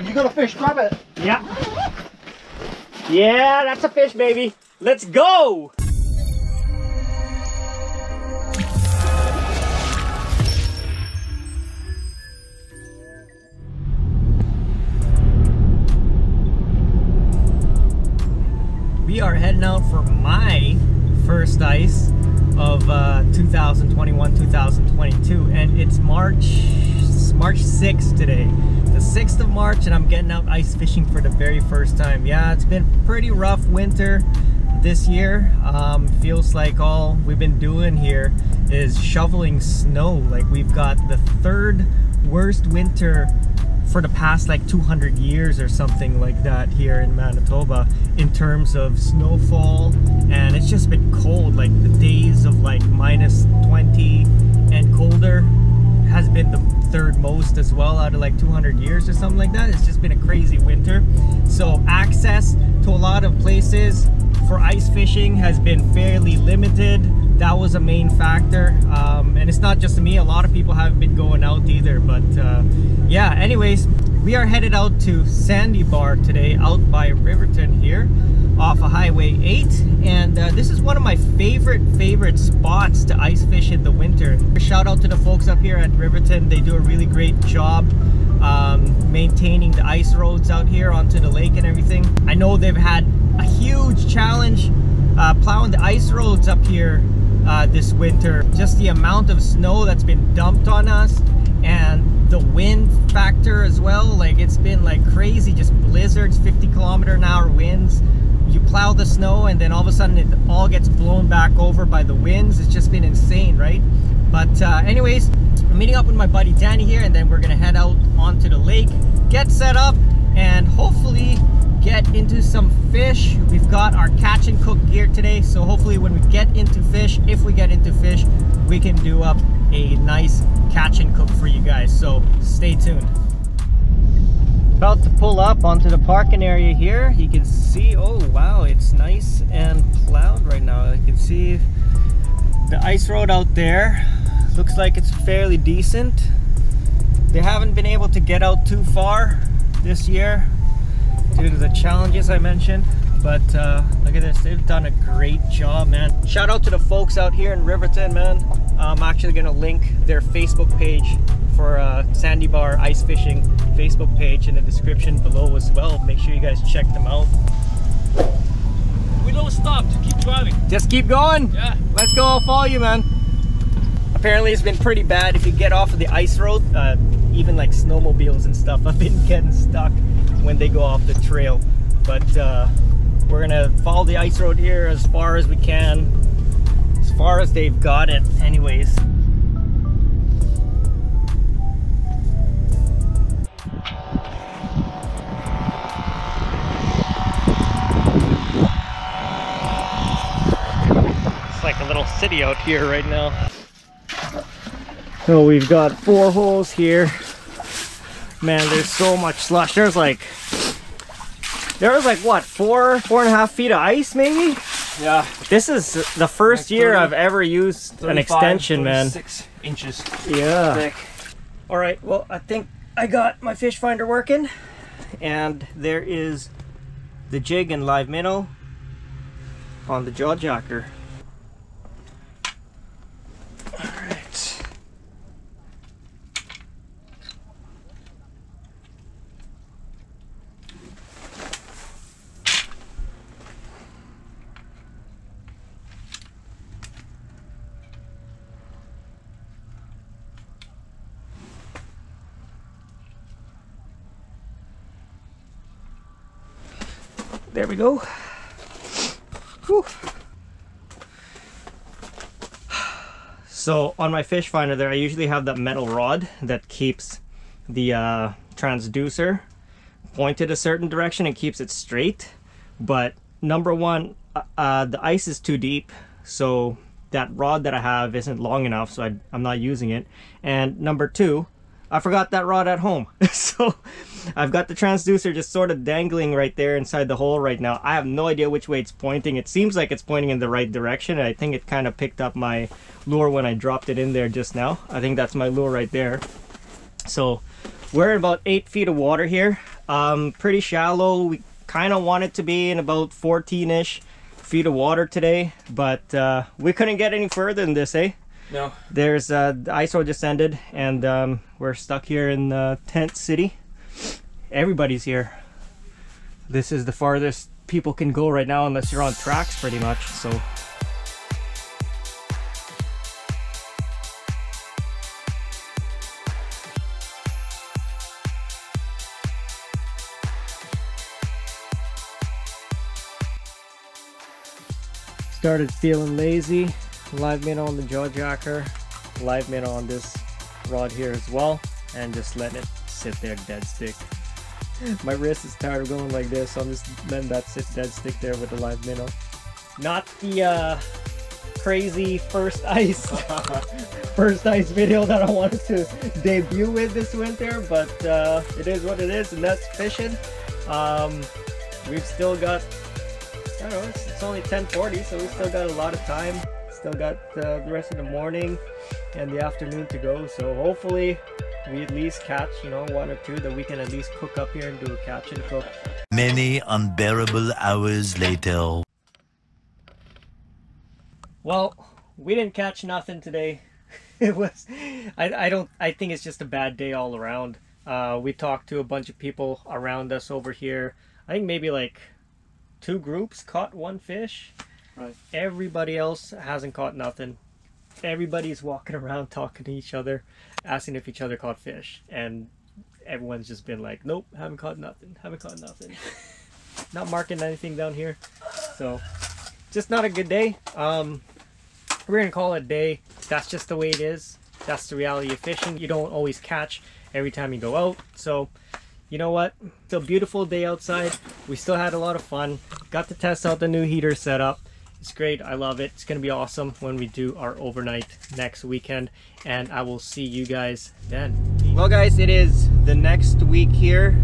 You got a fish, grab it. Yeah. Yeah, that's a fish, baby. Let's go! We are heading out for my first ice of 2021-2022 and it's March it's March 6th today. The 6th of March and I'm getting out ice fishing for the very first time. Yeah it's been pretty rough winter this year. Um, feels like all we've been doing here is shoveling snow. Like we've got the third worst winter for the past like 200 years or something like that here in Manitoba in terms of snowfall. And it's just been cold like the days of like minus 20 and colder has been the third most as well out of like 200 years or something like that. It's just been a crazy winter. So access to a lot of places for ice fishing has been fairly limited that was a main factor. Um, and it's not just me a lot of people haven't been going out either but uh, yeah anyways we are headed out to sandy bar today out by riverton here off of highway 8 and uh, this is one of my favorite favorite spots to ice fish in the winter. Shout out to the folks up here at riverton. They do a really great job um, maintaining the ice roads out here onto the lake and everything. I know they've had a huge challenge uh, plowing the ice roads up here uh, this winter. Just the amount of snow that's been dumped on us and the wind factor as well. Like it's been like crazy, just blizzards, 50 kilometer an hour winds. You plow the snow and then all of a sudden it all gets blown back over by the winds. It's just been insane, right? But uh, anyways, I'm meeting up with my buddy Danny here and then we're gonna head out onto the lake, get set up and hopefully get into some fish. We've got our catch and cook gear today, so hopefully when we get into fish, if we get into fish, we can do up a nice catch and cook for you guys. So stay tuned. About to pull up onto the parking area here. You can see, oh wow, it's nice and plowed right now. You can see the ice road out there. Looks like it's fairly decent. They haven't been able to get out too far this year due to the challenges I mentioned. But uh, look at this, they've done a great job, man. Shout out to the folks out here in Riverton, man. I'm actually gonna link their Facebook page for uh, Sandy Bar Ice Fishing Facebook page in the description below as well. Make sure you guys check them out. We don't stop, just keep driving. Just keep going? Yeah. Let's go, I'll follow you, man. Apparently it's been pretty bad if you get off of the ice road, uh, even like snowmobiles and stuff I've been getting stuck when they go off the trail. But uh, we're gonna follow the ice road here as far as we can, as far as they've got it anyways. It's like a little city out here right now. So we've got four holes here. Man, there's so much slush. There's like, there was like what, four, four and a half feet of ice maybe? Yeah. This is the first Like year 30, I've ever used an extension, man. Six inches Yeah. thick. All right, well, I think I got my fish finder working and there is the jig and live minnow on the jaw jacker. All right. There we go. Whew. So on my fish finder there, I usually have that metal rod that keeps the uh, transducer pointed a certain direction and keeps it straight. But number one, uh, uh, the ice is too deep, so that rod that I have isn't long enough, so I, I'm not using it. And number two, I forgot that rod at home. so I've got the transducer just sort of dangling right there inside the hole right now. I have no idea which way it's pointing. It seems like it's pointing in the right direction. I think it kind of picked up my lure when I dropped it in there just now. I think that's my lure right there. So We're in about eight feet of water here. Um, pretty shallow. We kind of want it to be in about 14-ish feet of water today, but uh, we couldn't get any further than this, eh? No. There's uh, the road just ended, and um, we're stuck here in uh, Tent City. Everybody's here. This is the farthest people can go right now, unless you're on tracks, pretty much. So started feeling lazy. Live minnow on the jaw jacker, live minnow on this rod here as well, and just letting it sit there dead stick. My wrist is tired of going like this, so I'm just letting that sit dead stick there with the live minnow. Not the uh, crazy first ice, first ice video that I wanted to debut with this winter, but uh, it is what it is, and that's fishing. Um, we've still got I don't know, it's, it's only 1040, so we still got a lot of time. Still got uh, the rest of the morning and the afternoon to go, so hopefully we at least catch, you know, one or two that we can at least cook up here and do a catch and cook. Many unbearable hours later. Well, we didn't catch nothing today. it was, I, I don't, I think it's just a bad day all around. Uh, we talked to a bunch of people around us over here. I think maybe like two groups caught one fish. Right. Everybody else hasn't caught nothing. Everybody's walking around talking to each other, asking if each other caught fish, and everyone's just been like, "Nope, haven't caught nothing. Haven't caught nothing." not marking anything down here, so just not a good day. Um, we're gonna call it a day. That's just the way it is. That's the reality of fishing. You don't always catch every time you go out, so you know what? It's a beautiful day outside. We still had a lot of fun. Got to test out the new heater setup. It's great. I love it. It's going to be awesome when we do our overnight next weekend. And I will see you guys then. Well, guys, it is the next week here.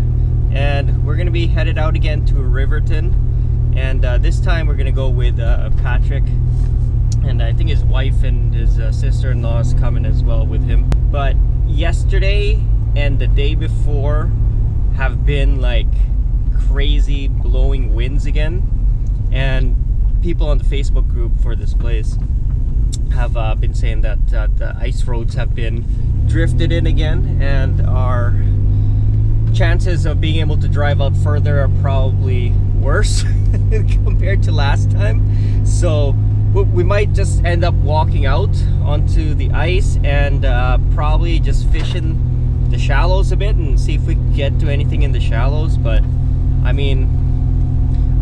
And we're going to be headed out again to Riverton. And uh, this time we're going to go with uh, Patrick. And I think his wife and his uh, sister-in-law is coming as well with him. But yesterday and the day before have been like crazy blowing winds again and people on the facebook group for this place have uh, been saying that uh, the ice roads have been drifted in again and our chances of being able to drive out further are probably worse compared to last time. So we might just end up walking out onto the ice and uh, probably just fishing the shallows a bit and see if we can get to anything in the shallows but I mean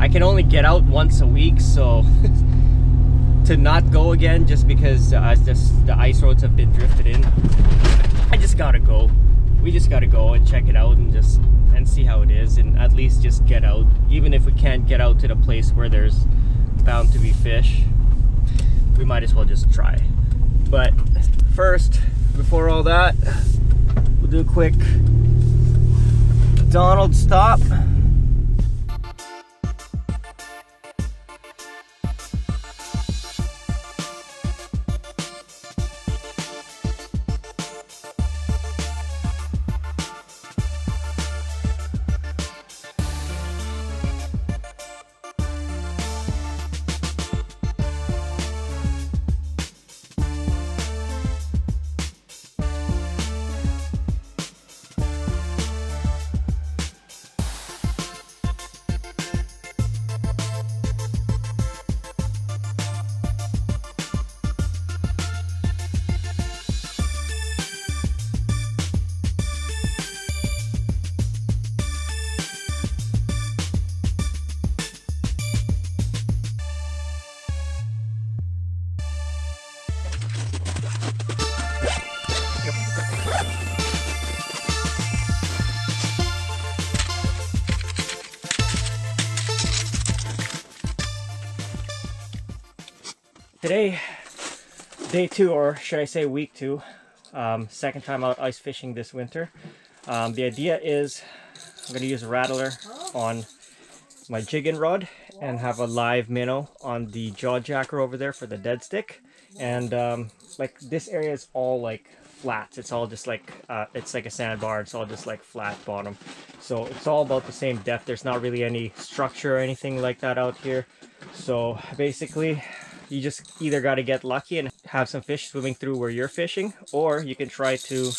I can only get out once a week so to not go again just because uh, just the ice roads have been drifted in I just gotta go. We just gotta go and check it out and just and see how it is and at least just get out. Even if we can't get out to the place where there's bound to be fish we might as well just try. But first before all that we'll do a quick Donald stop. Today, day two, or should I say week two, um, second time out ice fishing this winter. Um, the idea is I'm going to use a rattler on my jigging rod and have a live minnow on the jaw jacker over there for the dead stick. And um, like this area is all like flats. It's all just like uh, it's like a sandbar. It's all just like flat bottom. So it's all about the same depth. There's not really any structure or anything like that out here. So basically, you just either got to get lucky and have some fish swimming through where you're fishing, or you can try to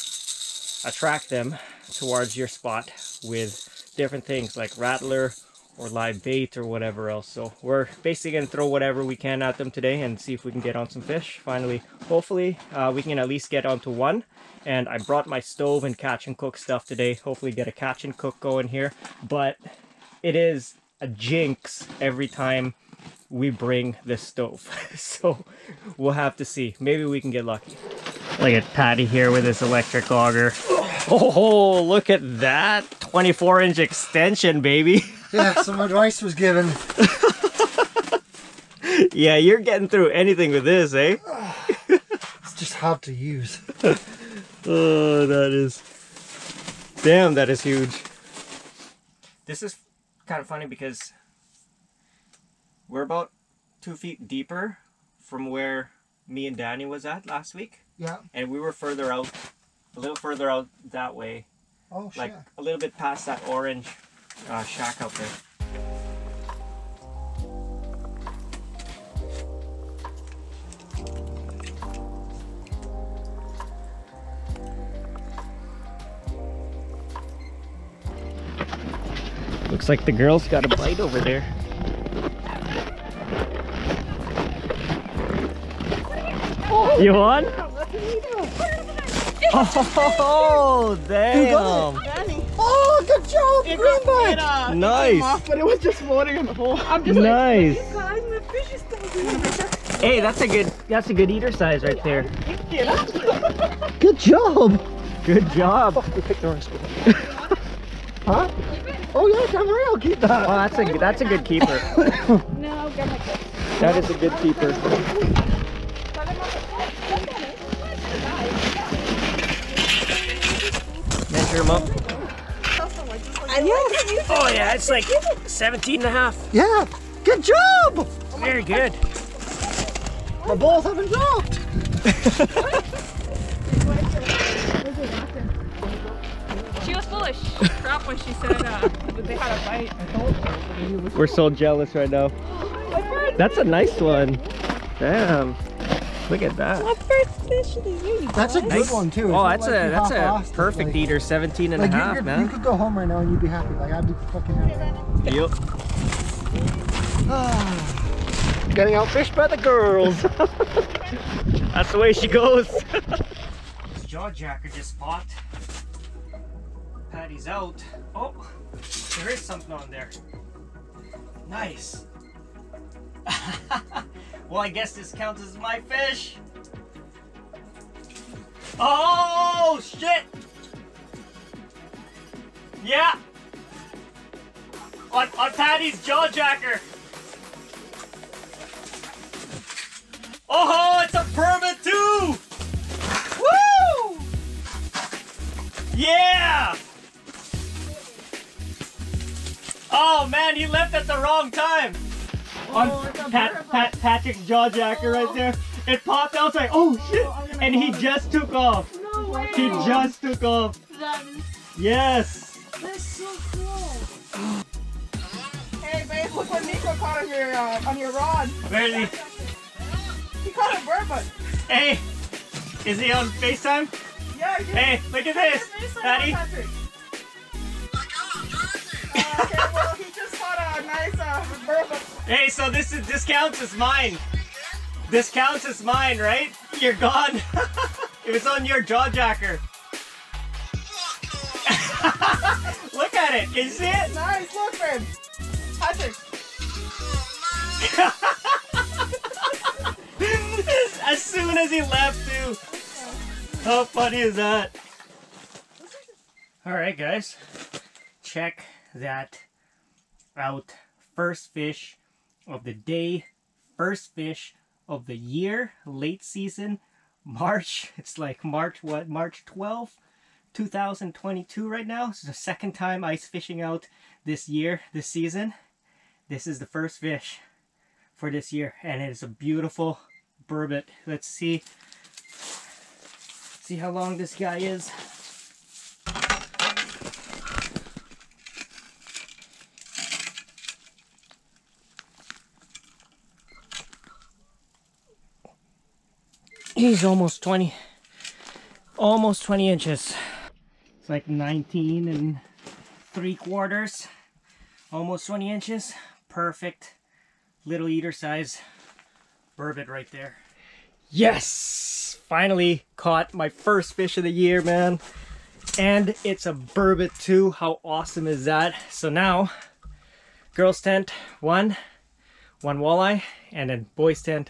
attract them towards your spot with different things like rattler or live bait or whatever else. So we're basically going to throw whatever we can at them today and see if we can get on some fish. Finally, hopefully uh, we can at least get onto one. And I brought my stove and catch and cook stuff today. Hopefully get a catch and cook going here. But it is a jinx every time we bring this stove. so we'll have to see. Maybe we can get lucky. Look at Patty here with his electric auger. Oh, look at that 24 inch extension, baby. Yeah, some advice was given. yeah, you're getting through anything with this, eh? It's just hard to use. Oh, that is. Damn, that is huge. This is kind of funny because we're about two feet deeper from where me and Danny was at last week, Yeah. and we were further out, a little further out that way, Oh shit. like a little bit past that orange uh, shack out there. Looks like the girl's got a bite over there. You won? Oh, damn! Oh, good job, Greenback! uh, Nice! but it was just floating in the hole. I'm just Nice! like, guys, the fish is still Hey, that's a good that's a good eater size right there. Good job! Good job. We picked the wrong spot. huh? Oh yeah, don't worry, I'll keep that. Oh, that's a that's a good keeper. No, get my That is a good keeper. Measure him up. Oh yeah, it's like 17 and a half. Yeah, good job! Very good. My balls haven't dropped. She was full of crap when she said uh, that they had a bite. We're so jealous right now. That's a nice one. Damn. Look at that. What first fish of the year? That's a good one too. Oh, It's that's like a that's a half-assed perfect like- eater, 17 and a Like you, half, could, you could go home right now and you'd be happy. Like I'd be fucking happy. Yep. Getting outfished by the girls. That's the way she goes. this jaw jacker just popped. Patty's out. Oh, there is something on there. Nice. well, I guess this counts as my fish. Oh, shit. Yeah. On, on Patty's jaw jacker. Oh, it's a burbot too! Woo! Yeah! Oh man, he left at the wrong time. On oh, Pat, Pat, Patrick's jaw jacker right there. It popped out. I was like, oh shit! And he just took off. No way. He just took off. That is Yes. that's so cool. Hey, babe, look what Nico caught on your uh, on your rod. Barely. He caught a burbot. Hey, is he on FaceTime? Yeah, he did. Hey, look at this, Patty. Patrick. Uh, okay, well, he just caught a nice uh. Hey, so this is this counts as mine. This counts as mine, right? You're gone. it was on your jaw jacker. Look at it. Can you see it? Nice, look, babe. Patrick. as soon as he left, too. How funny is that? All right, guys. Check that out. First fish of the day. First fish of the year. Late season. March. It's like March, what? March 12th, 2022 right now. Is the second time ice fishing out this year, this season. This is the first fish for this year. And it is a beautiful burbot. Let's see. See how long this guy is. He's almost 20, almost 20 inches. It's like 19 and three quarters, almost 20 inches. Perfect little eater size burbot right there. Yes! Finally caught my first fish of the year, man. And it's a burbot too. How awesome is that? So now, girls tent, one, one walleye, and then boys tent,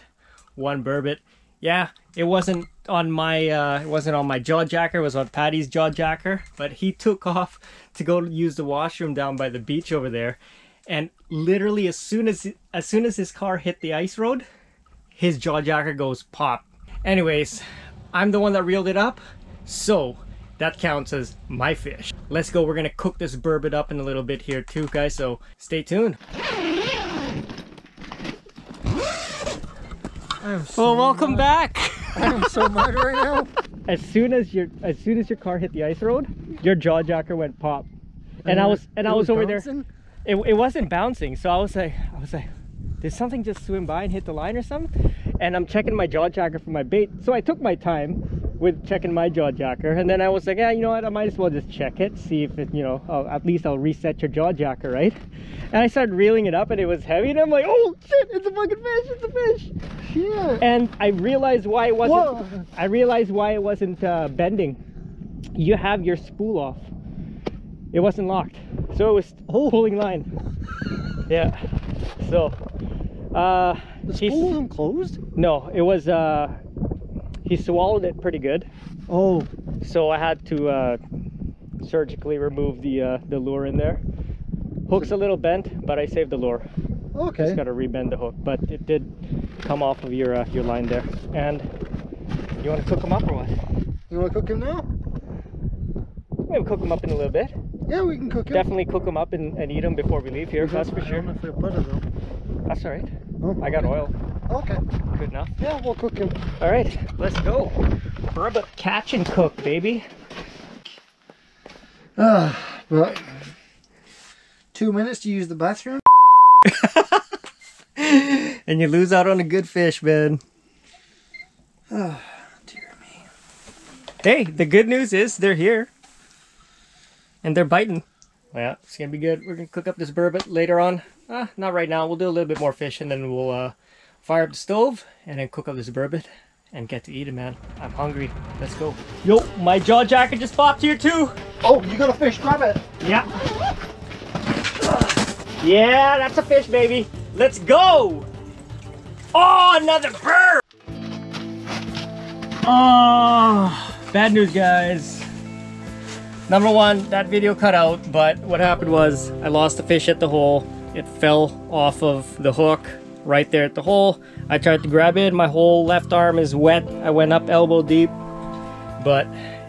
one burbot. Yeah, it wasn't on my uh, it wasn't on my jaw jacker. It was on Patty's jaw jacker. But he took off to go use the washroom down by the beach over there, and literally as soon as as soon as his car hit the ice road, his jaw jacker goes pop. Anyways, I'm the one that reeled it up, so that counts as my fish. Let's go. We're gonna cook this burbot up in a little bit here too, guys. So stay tuned. So, Well, welcome back. I'm so mad right now. as soon as your as soon as your car hit the ice road, your jaw jacker went pop. And I was and It I was, over bouncing? there. It, it wasn't bouncing, so I was like I was like, did something just swim by and hit the line or something? And I'm checking my jaw jacker for my bait. So I took my time with checking my jaw jacker, and then I was like, yeah, you know what? I might as well just check it, see if it, you know, I'll, at least I'll reset your jaw jacker, right? And I started reeling it up, and it was heavy, and I'm like, oh shit, it's a fucking fish, it's a fish. Shit. And I realized why it wasn't. Whoa. I realized why it wasn't uh, bending. You have your spool off. It wasn't locked, so it was pulling line. Yeah. So, uh, The spool wasn't closed? no, it was. Uh, he swallowed it pretty good, Oh, so I had to uh, surgically remove the uh, the lure in there. Hook's a little bent, but I saved the lure. okay. Just got to rebend the hook, but it did come off of your uh, your line there. And you want to cook them up or what? You want to cook him now? Maybe cook them up in a little bit. Yeah, we can cook him. Definitely cook them up and, and eat them before we leave here. That's for sure. don't know if they're butter though. That's all right. Oh, I got okay. oil. Okay. Good enough. Yeah, we'll cook him. All right, let's go. Burbot catch and cook, baby. Ah, right. Two minutes to use the bathroom. And you lose out on a good fish, man. Ah, dear me. Hey, the good news is they're here. And they're biting. Yeah, it's gonna be good. We're gonna cook up this burbot later on. Ah, not right now. We'll do a little bit more fish and then we'll uh, fire up the stove and then cook up this burbot and get to eat it, man. I'm hungry. Let's go. Yo, my jaw jacker just popped here too. Oh, you got a fish. Grab it. Yeah. Yeah, that's a fish, baby. Let's go. Oh, another bird. Oh, ah, bad news, guys. Number one, that video cut out, but what happened was I lost the fish at the hole. It fell off of the hook right there at the hole. I tried to grab it. My whole left arm is wet. I went up elbow deep, but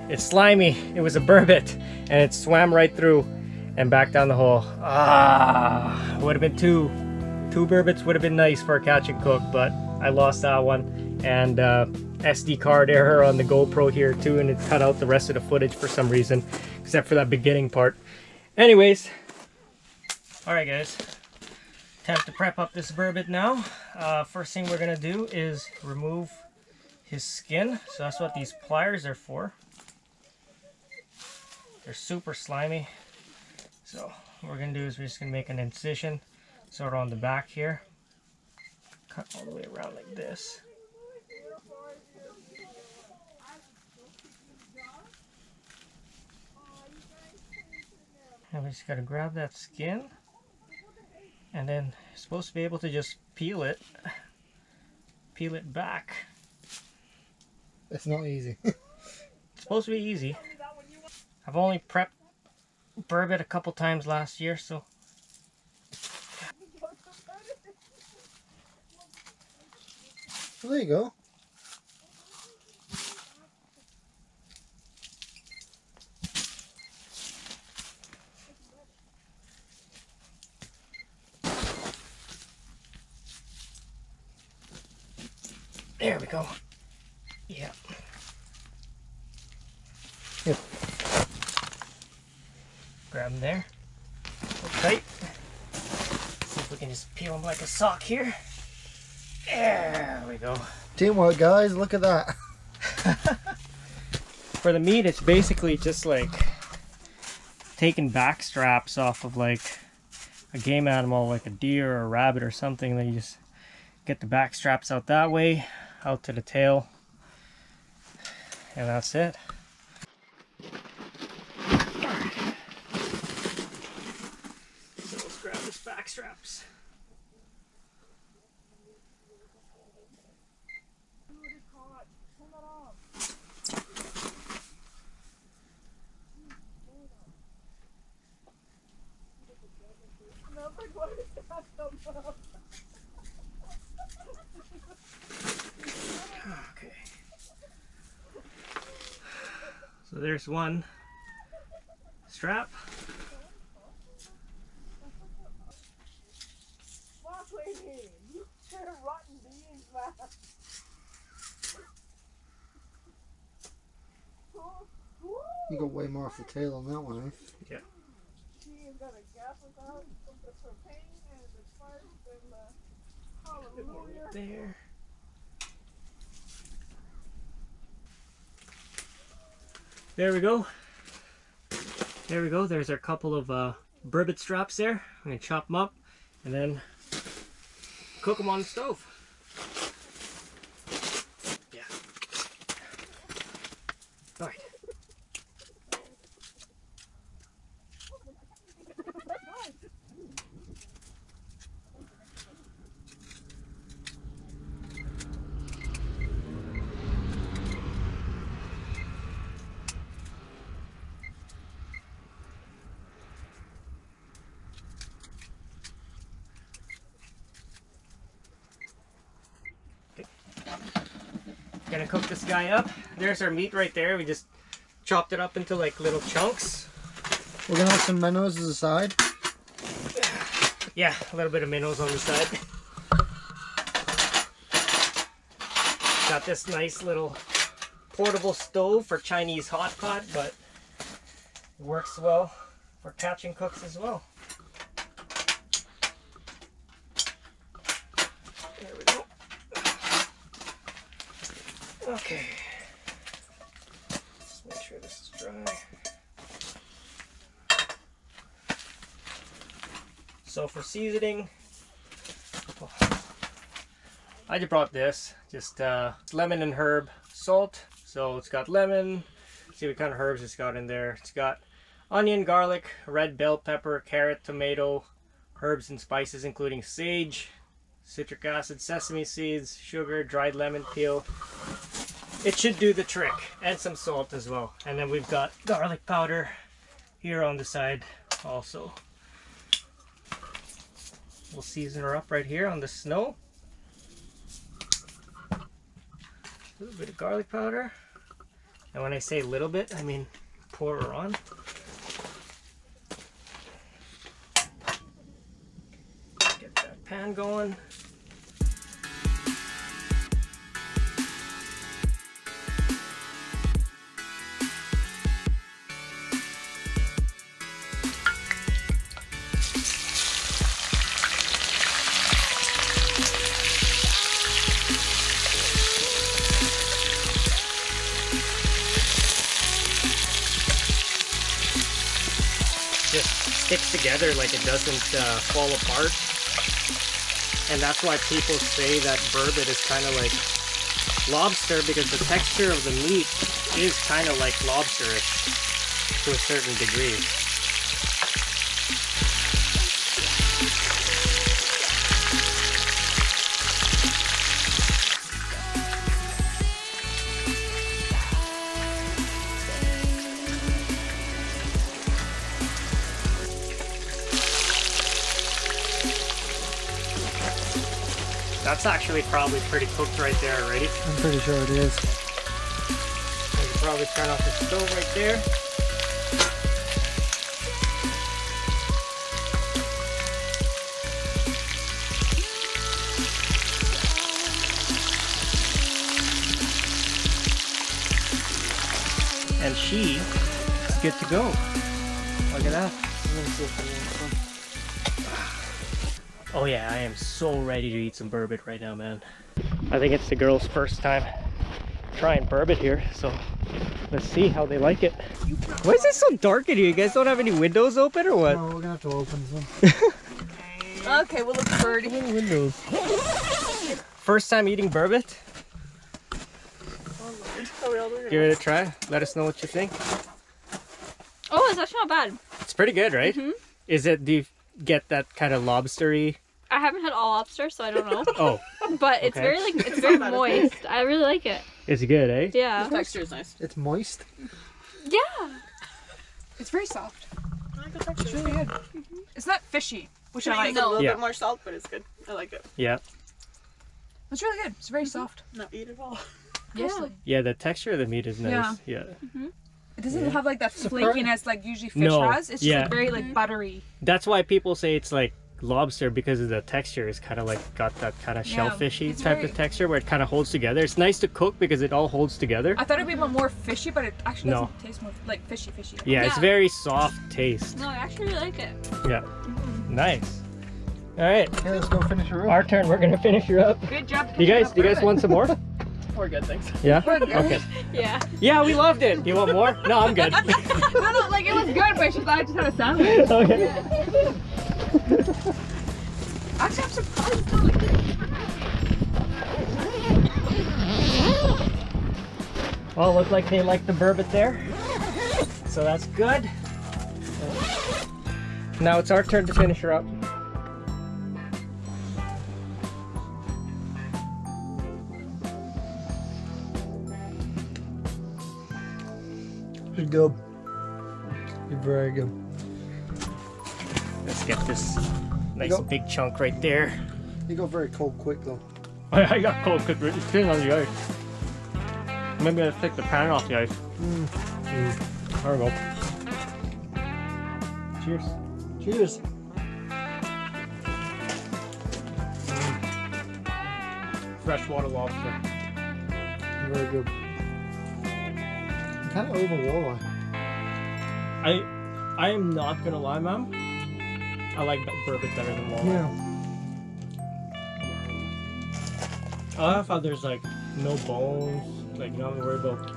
it's slimy. It was a burbot, and it swam right through and back down the hole. Ah, would have been two, two burbots would have been nice for a catch and cook, but I lost that one. And uh, SD card error on the GoPro here too, and it cut out the rest of the footage for some reason, except for that beginning part. Anyways, all right, guys. Time to prep up this burbot now. Uh, first thing we're gonna do is remove his skin. So that's what these pliers are for. They're super slimy. So what we're gonna do is we're just gonna make an incision sort of on the back here. Cut all the way around like this. And we just gotta grab that skin and then supposed to be able to just peel it peel it back. It's not easy. It's supposed to be easy. I've only prepped burbot a couple times last year, so well, there you go. There we go. Yeah. Yep. Grab them there. Hold tight. See if we can just peel them like a sock here. There we go. Teamwork, guys. Look at that. For the meat, it's basically just like taking back straps off of like a game animal, like a deer or a rabbit or something. Then you just get the back straps out that way, out to the tail, and that's it. So let's grab this back straps. There's one strap. You share rotten beans, man. You got way more off the tail on that one, eh? She has got a gap without from the propane and the spark and the hallelujah. There. There we go. There we go. There's our couple of uh, burbot straps there. I'm gonna chop them up and then cook them on the stove. Guy up. There's our meat right there. We just chopped it up into like little chunks. We're gonna have some minnows as a side. Yeah, a little bit of minnows on the side. Got this nice little portable stove for Chinese hot pot, but works well for catching cooks as well. There we go. Okay. Just make sure this is dry. So for seasoning, I just brought this, just uh, lemon and herb salt. So it's got lemon, see what kind of herbs it's got in there. It's got onion, garlic, red bell pepper, carrot, tomato, herbs and spices including sage, citric acid, sesame seeds, sugar, dried lemon peel. It should do the trick, and some salt as well. And then we've got garlic powder here on the side also. We'll season her up right here on the snow. A little bit of garlic powder. And when I say a little bit, I mean pour her on. Get that pan going. Doesn't uh, fall apart. And that's why people say that burbot is kind of like lobster because the texture of the meat is kind of like lobsterish to a certain degree. That's actually probably pretty cooked right there already. I'm pretty sure it is. I can probably turn off the stove right there. and she is good to go. Look at that. Oh yeah, I am so ready to eat some burbot right now, man. I think it's the girls' first time trying burbot here, so let's see how they like it. Why is it so dark in here? You guys don't have any windows open or what? No, we're gonna have to open some. Okay, well look birdie. windows. First time eating burbot? Give it a try. Let us know what you think. Oh, it's actually not bad. It's pretty good, right? Mhm. Is it? Do you get that kind of lobstery? I haven't had all lobster, so I don't know. Oh, But it's Okay. very like it's very moist. I really like it. it's good, eh? Yeah. The texture is nice. It's moist. Yeah. It's very soft. I like the texture. It's really good. Mm-hmm. It's not fishy, which Should I I like. use a little Yeah. bit more salt, but it's good. I like it. Yeah. It's really good. It's very mm-hmm. soft. Not eat it all. Yeah. Yeah, the texture of the meat is nice. Yeah. Mm-hmm. It doesn't Yeah. have like that flakiness like usually fish No, has. It's just yeah. like very like buttery. That's why people say it's like lobster because of the texture is kind of like got that kind of Yeah, shellfishy type very- of texture where it kind of holds together. It's nice to cook because it all holds together. I thought it'd be more fishy, but it actually No. doesn't taste more like fishy fishy. Yeah, it's very soft taste. No, I actually really like it. Yeah. Nice. All right, Okay, let's go finish her up. our turn. We're gonna finish her up. Good job. You guys, do you guys want some more? We're good, thanks. Yeah. Okay. Yeah. Yeah, we loved it. You want more? No, I'm good. no, no, like it was good, but she thought I just had a sandwich. okay. Actually, I'm surprised. It's not like this. Well, looks like they like the burbot there. So that's good. Now it's our turn to finish her up. She's good. You're very good. Let's get this nice Go. big chunk right there. You go very cold quick though. I got cold because it's sitting on the ice. Maybe I'll take the pan off the ice. Mm. There we go. Cheers. Cheers. Freshwater lobster. Very good. Kind of over walleye. I I am not gonna lie, ma'am. I like burbot better than walleye. Yeah. I love how there's like no bones, like you don't have to worry about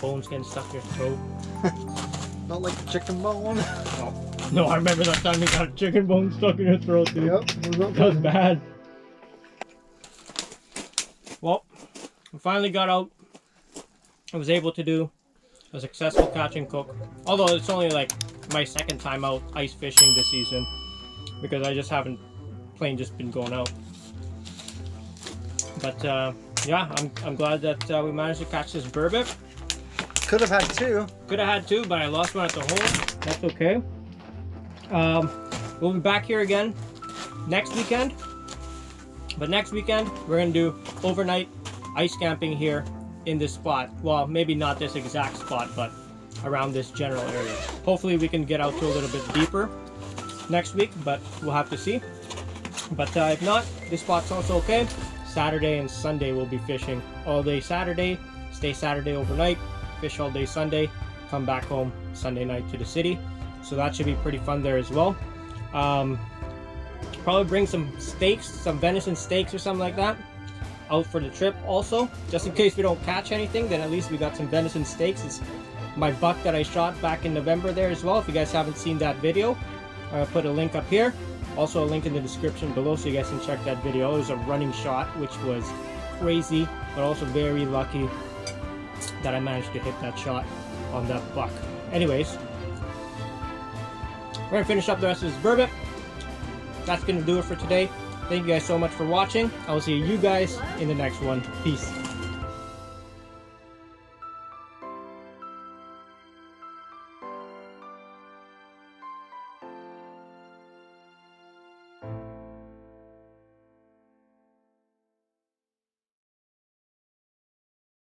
bones getting stuck in your throat. Not like chicken bone. Oh, no, I remember that time you got a chicken bone stuck in your throat, dude. yep. That was bad. Well, we finally got out. I was able to do a successful catch and cook. Although it's only like my second time out ice fishing this season because I just haven't plain just been going out. But uh, yeah, I'm, I'm glad that uh, we managed to catch this burbot. Could have had two. Could have had two, but I lost one at the hole. That's okay. Um, we'll be back here again next weekend. But next weekend, we're going to do overnight ice camping here in this spot. Well, maybe not this exact spot, but around this general area. Hopefully, we can get out to a little bit deeper next week, but we'll have to see. But uh, if not, this spot's also okay. Saturday and Sunday we'll be fishing all day Saturday, stay Saturday overnight, fish all day Sunday, come back home Sunday night to the city. So that should be pretty fun there as well. Um, probably bring some steaks, some venison steaks or something like that out for the trip also. Just in case we don't catch anything, then at least we got some venison steaks. It's my buck that I shot back in November there as well. If you guys haven't seen that video, I'll put a link up here. Also a link in the description below so you guys can check that video. It was a running shot, which was crazy, but also very lucky that I managed to hit that shot on that buck. Anyways, we're gonna finish up the rest of this burbot. That's gonna do it for today. Thank you guys so much for watching. I will see you guys in the next one. Peace.